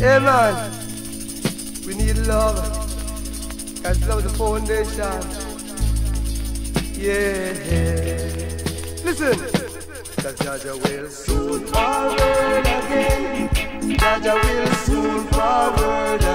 Hey man, we need love. Cause love is the foundation. Yeah. Listen. Cause Jah Jah will soon forward again. Jah Jah will soon forward again.